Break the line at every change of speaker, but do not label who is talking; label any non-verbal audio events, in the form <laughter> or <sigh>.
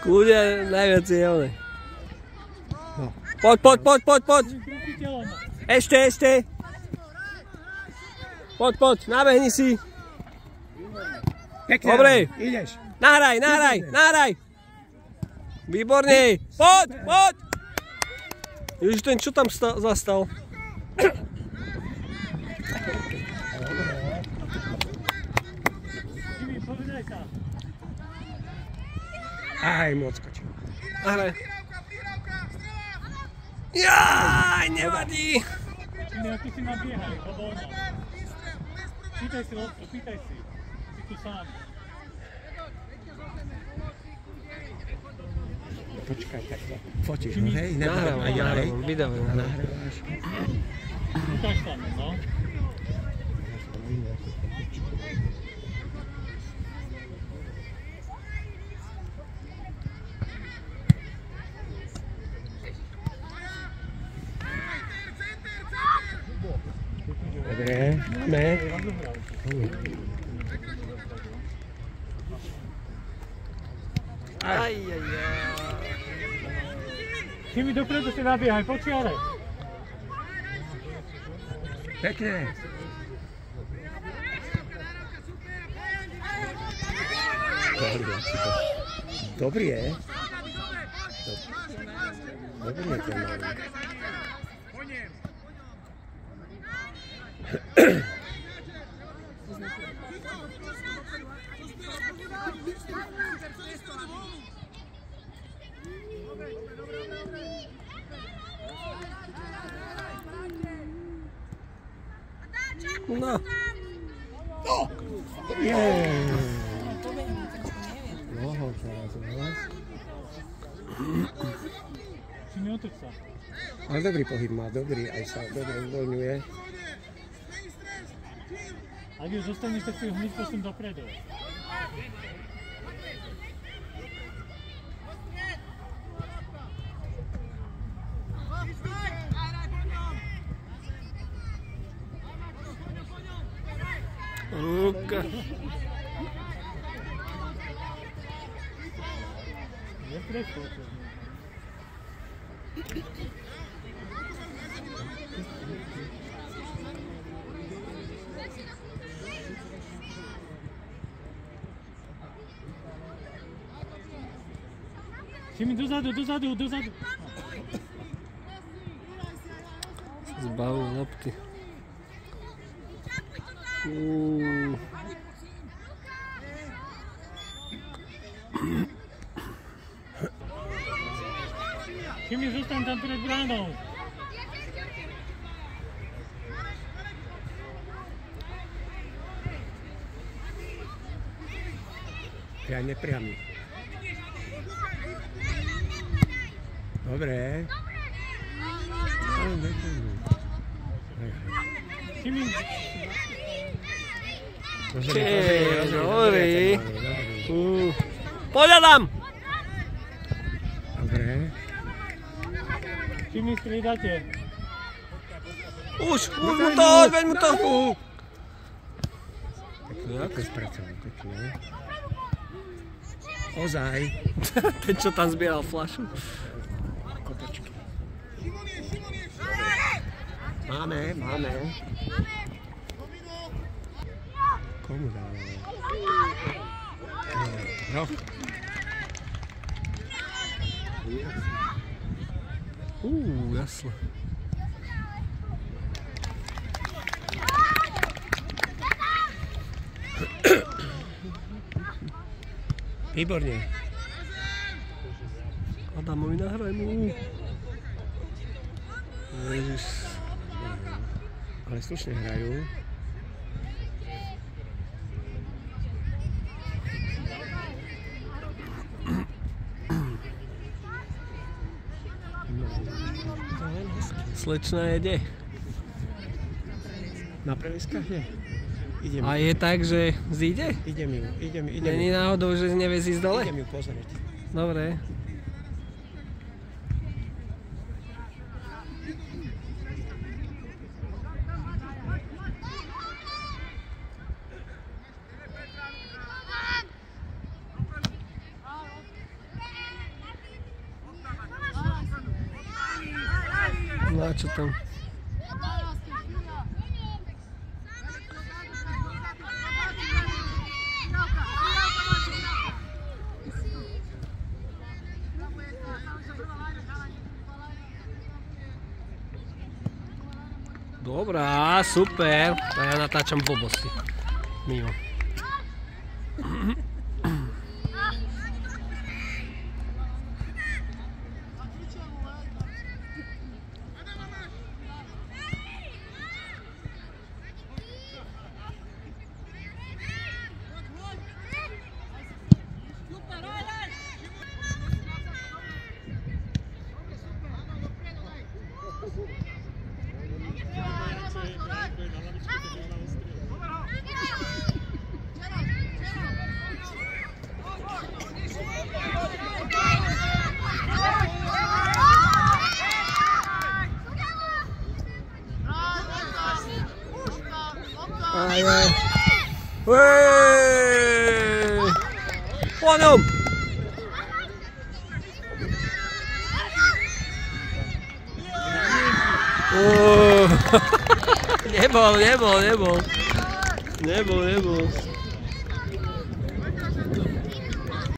Kľude najviac je one. No. Poď, poď, poď, poď, poď. Ešte, ešte. Poď, poď, nabehni si. Dobre.
Ideš.
Nahraj, nahraj, nahraj. Výborne. Poď, poď. Ježiš, ten čo tam sta- zastal?
Aj, moc skočil.
Nahraj. Jaj, nevadí.
Ne, ty si nabiehaj, to voľno. Pýtaj si, Lotko, pýtaj si. Si tu sám.
Focsis,
hely,
nem Nára
van, nára van,
videó
van. Nára van.
Dobré, ne.
Aj, aj, aj.
Ty mi dopredu si nabiehaj, počiare.
Pekne. Dobrý je. Dobrý je ten malý.
No.
No.
Či neotoč sa.
Ale dobrý pohyb má, dobrý, aj sa dobre uvoľňuje.
Ak už zostaneš, tak si ho hneď posun dopredu.
Louca.
Time dos Zadu, dos Zadu,
dos Zadu. Os baús lá, porque...
Šimi, zostaň tam pred bránou.
Ja nepriamy. Dobre. Ale nepriamy.
Šimi,
Pozri,
Ty,
pozri, pozri,
dobrý.
dobrý, dobrý.
Uuu. Poď Adam!
Dobre.
Šimi, striedate.
Už, už mu to, veď mu to.
Ako spracoval, pekne. Ozaj. <laughs>
Ten, čo tam zbieral flašu.
Kopačky. Máme, máme. como, galera. Não?
Uh, essa.
Výborně.
Adamovi nahraj mu. Ježiš.
Ale slušne hrajú.
Slečna jede.
Na previskách nie. Idem,
A je tak, že zíde?
idem ju, idem, idem,
Není náhodou, že nevie zísť dole?
idem ju pozrieť.
Dobre. наче там. Então. Dobra, super. A ja nataczam w obozy. Miło. 아예. 왜 호환염 오. 네버 네버 네버 네버 네버